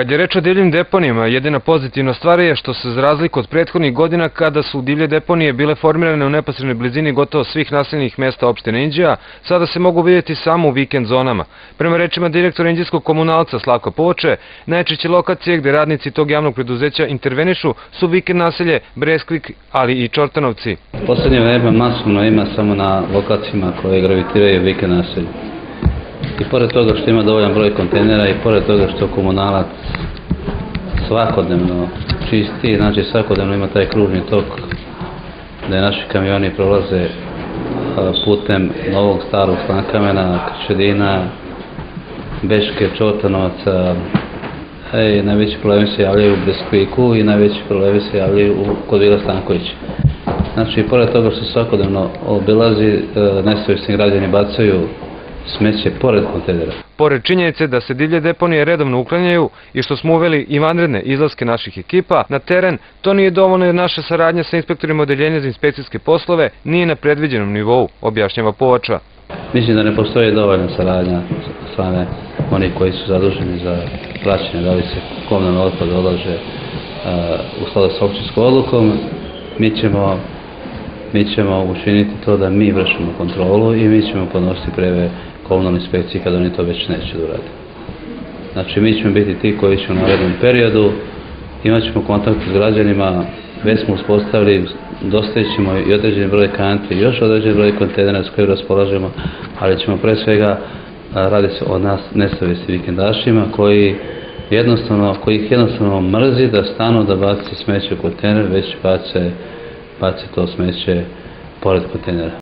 Kad je reč o divljim deponijama, jedina pozitivna stvar je što se za razliku od prethodnih godina kada su divlje deponije bile formirane u neposrednoj blizini gotovo svih naseljenih mesta opštine Inđija, sada se mogu vidjeti samo u vikend zonama. Prema rečima direktora Inđijskog komunalca Slavka Poče, najčešće lokacije gde radnici tog javnog preduzeća intervenišu su vikend naselje Breskvik, ali i Čortanovci. Poslednje vreme masovno ima samo na lokacijama koje gravitiraju vikend naselje. I pored toga što ima dovoljan broj kontejnera i pored toga što komunalac svakodnevno čisti, znači svakodnevno ima taj kružni tok gde naši kamioni prolaze putem novog starog slankamena, Krčedina, Beške, Čotanovaca, i najveći problemi se javljaju u Breskviku i najveći problemi se javljaju u, kod Vila Stankovića. Znači, pored toga što svakodnevno obilazi, e, građani bacaju smeće pored kontejnera. Pored činjenice da se divlje deponije redovno uklanjaju i što smo uveli i vanredne izlaske naših ekipa na teren, to nije dovoljno jer naša saradnja sa inspektorima odeljenja za inspekcijske poslove nije na predviđenom nivou, objašnjava Povača. Mislim da ne postoji dovoljna saradnja s strane oni koji su zaduženi za praćenje, da li se komunalni otpad odlaže uh, u skladu sa općinskom odlukom. Mi ćemo, mi ćemo učiniti to da mi vršimo kontrolu i mi ćemo podnositi preve komunalne inspekcije kada oni to već neće da urade. Znači, mi ćemo biti ti koji ćemo u narednom periodu, imat ćemo kontakt s građanima, već smo uspostavili, dostavit ćemo i određeni broj kanti, još određeni broj kontejnera s kojim raspolažemo, ali ćemo pre svega, radi se o nas nesavesti vikendašima koji jednostavno, koji ih jednostavno mrzi da stanu da baci smeće u kontejner, već bace, bace to smeće pored kontejnera.